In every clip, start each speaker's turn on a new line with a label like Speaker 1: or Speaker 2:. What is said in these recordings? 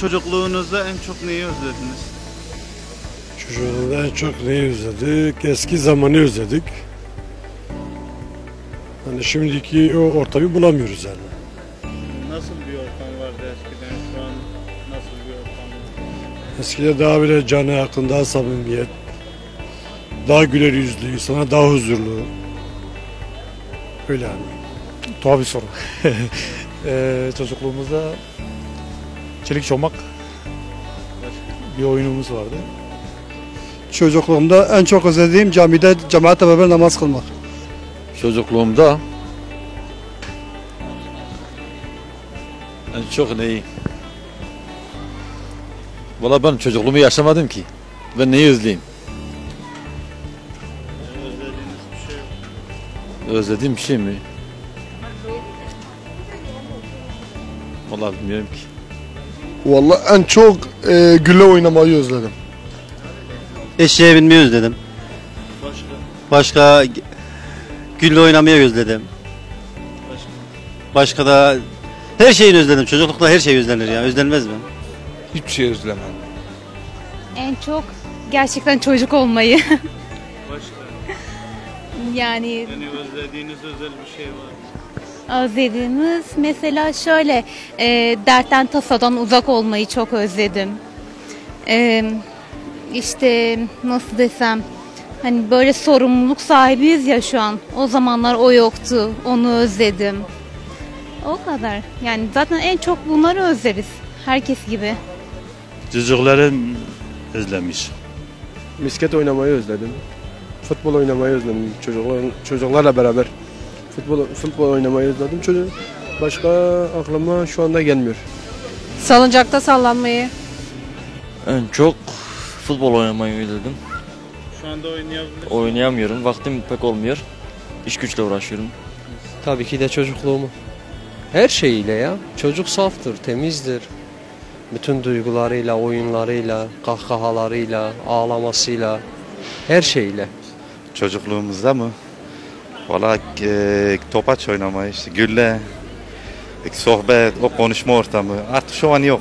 Speaker 1: Çocukluğunuzda en çok neyi özlediniz?
Speaker 2: Çocukluğunda en çok neyi özledik? Eski zamanı özledik. Hani şimdiki o ortamı bulamıyoruz yani.
Speaker 1: Nasıl bir ortam vardı eskiden? Şu an nasıl bir ortam var?
Speaker 2: Eskide daha böyle canı akın, daha samimiyet, daha güler yüzlü, insana daha huzurlu. Öyle yani.
Speaker 3: Tuhaf bir soru. Eee, çocukluğumuzda çelik çomak bir oyunumuz vardı.
Speaker 4: Çocukluğumda en çok özlediğim camide cemaatle beraber namaz kılmak.
Speaker 5: Çocukluğumda en çok neyi? Valla ben çocukluğumu yaşamadım ki. Ben neyi özleyeyim? Özlediğim bir şey mi? Valla bilmiyorum ki.
Speaker 6: Vallahi en çok e, gülle oynamayı özledim.
Speaker 7: Eşeğe binmeyi özledim.
Speaker 1: Başka?
Speaker 7: Başka gülle oynamayı özledim.
Speaker 1: Başka?
Speaker 7: Başka da her şeyi özledim. Çocuklukta her şey özlenir ya. Özlenmez mi?
Speaker 8: Hiçbir şey özlemem.
Speaker 9: En çok gerçekten çocuk olmayı.
Speaker 1: Başka?
Speaker 9: yani
Speaker 1: Yani özlediğiniz özel bir şey var mı?
Speaker 9: Özlediğimiz mesela şöyle e, dertten tasadan uzak olmayı çok özledim. E, işte nasıl desem hani böyle sorumluluk sahibiyiz ya şu an. O zamanlar o yoktu. Onu özledim. O kadar. Yani zaten en çok bunları özleriz. Herkes gibi.
Speaker 5: Çocukların özlemiş.
Speaker 6: Misket oynamayı özledim. Futbol oynamayı özledim. Çocuklar, çocuklarla beraber futbol futbol oynamayı özledim. Çocuk başka aklıma şu anda gelmiyor.
Speaker 10: Salıncakta sallanmayı.
Speaker 11: En çok futbol oynamayı özledim.
Speaker 1: Şu anda oynayabilirsiniz.
Speaker 11: Oynayamıyorum. Vaktim pek olmuyor. İş güçle uğraşıyorum.
Speaker 12: Tabii ki de çocukluğumu. Her şeyiyle ya. Çocuk saftır, temizdir. Bütün duygularıyla, oyunlarıyla, kahkahalarıyla, ağlamasıyla, her şeyle.
Speaker 13: Çocukluğumuzda mı? Valla e, topaç oynamayı, işte gülle, e, sohbet, o konuşma ortamı artık şu an yok.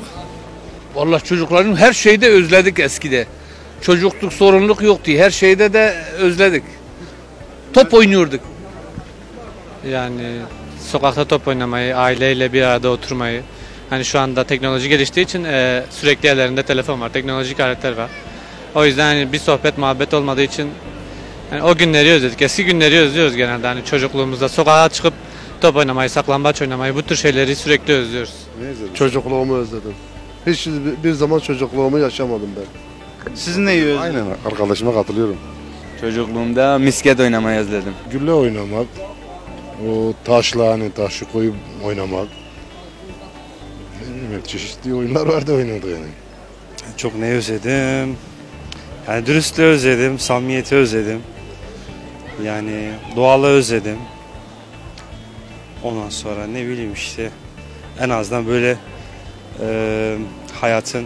Speaker 8: Vallahi çocukların her şeyde özledik eskide. Çocukluk sorumluluk yoktu. Her şeyde de özledik. Top oynuyorduk.
Speaker 3: Yani sokakta top oynamayı, aileyle bir arada oturmayı. Hani şu anda teknoloji geliştiği için e, sürekli ellerinde telefon var, teknolojik aletler var. O yüzden hani bir sohbet, muhabbet olmadığı için hani o günleri özledik. Eski günleri özlüyoruz genelde. Hani çocukluğumuzda sokağa çıkıp top oynamayı, saklambaç oynamayı bu tür şeyleri sürekli özlüyoruz.
Speaker 6: Çocukluğumu özledim. Hiç bir- zaman çocukluğumu yaşamadım ben.
Speaker 1: Siz neyi özlediniz?
Speaker 6: Aynen arkadaşıma katılıyorum.
Speaker 11: Çocukluğumda misket oynamayı özledim.
Speaker 2: Gülle oynamak, o taşla hani taşı koyup oynamak. Ne bileyim, çeşitli oyunlar vardı oynadı yani.
Speaker 13: Çok ne özledim? Yani dürüstlüğü özledim, samimiyeti özledim. Yani doğalı özledim. Ondan sonra ne bileyim işte en azından böyle e, hayatın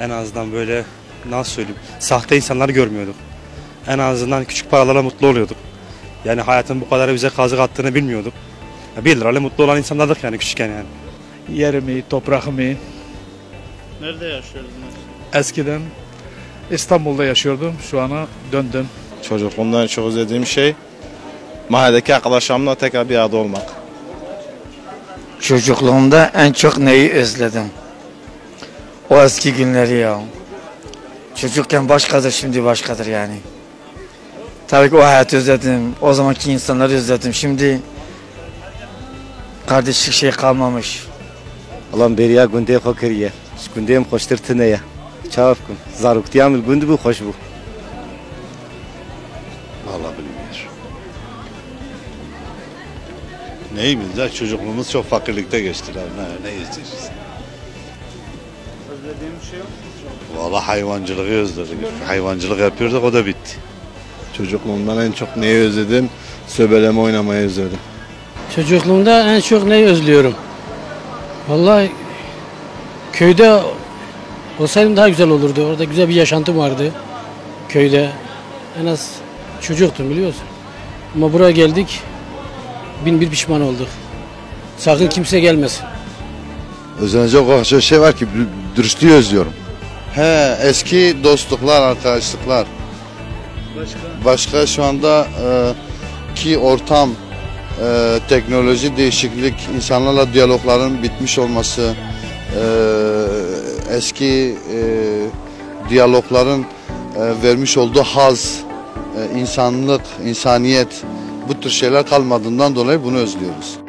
Speaker 13: en azından böyle nasıl söyleyeyim sahte insanları görmüyorduk. En azından küçük paralarla mutlu oluyorduk. Yani hayatın bu kadar bize kazık attığını bilmiyorduk. Ya bir lirayla mutlu olan insanlardık yani küçükken yani.
Speaker 8: Yerimi, toprağımı
Speaker 1: Nerede yaşıyordunuz?
Speaker 8: eskiden İstanbul'da yaşıyordum. Şu ana döndüm.
Speaker 13: Çocukluğumdan çok özlediğim şey mahalledeki arkadaşlarımla tekrar bir arada olmak.
Speaker 11: Çocukluğumda en çok neyi özledim? O eski günleri ya. Çocukken başkadır şimdi başkadır yani. Tabii ki o hayatı özledim. O zamanki insanları özledim. Şimdi kardeşlik şey kalmamış.
Speaker 7: Ulan beriya günde kokiriye. Günde mi koştur tıneye. Çavafkun. Zaruk diyamil gündü bu hoş bu.
Speaker 2: Neyi bileceğiz? Çocukluğumuz çok fakirlikte geçtiler. Ne, ne isteyeceğiz?
Speaker 1: Özlediğim bir şey yok.
Speaker 2: Vallahi hayvancılığı özledik. Hayvancılık yapıyorduk o da bitti.
Speaker 6: Çocukluğumdan en çok neyi özledim? Söbeleme oynamayı özledim.
Speaker 12: Çocukluğumda en çok neyi özlüyorum? Vallahi köyde olsaydım daha güzel olurdu. Orada güzel bir yaşantım vardı. Köyde en az çocuktum biliyorsun. Ama buraya geldik. Bin bir pişman olduk. Sakın kimse gelmesin.
Speaker 2: Özlenecek o kadar şey var ki dü- dürüstlüğü özlüyorum. He eski dostluklar, arkadaşlıklar.
Speaker 1: Başka?
Speaker 2: Başka şu anda e, ki ortam, e, teknoloji değişiklik, insanlarla diyalogların bitmiş olması, e, eski e, diyalogların e, vermiş olduğu haz, e, insanlık, insaniyet bu tür şeyler kalmadığından dolayı bunu özlüyoruz.